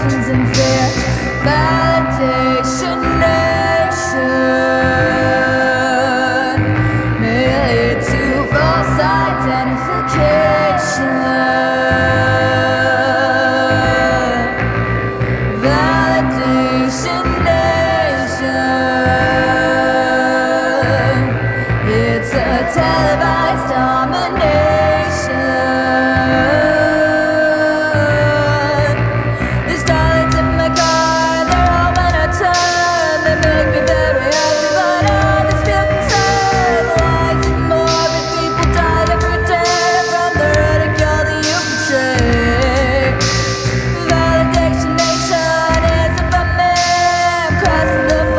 questions and fear. Validation nation May lead to false identification Validation nation It's a televised the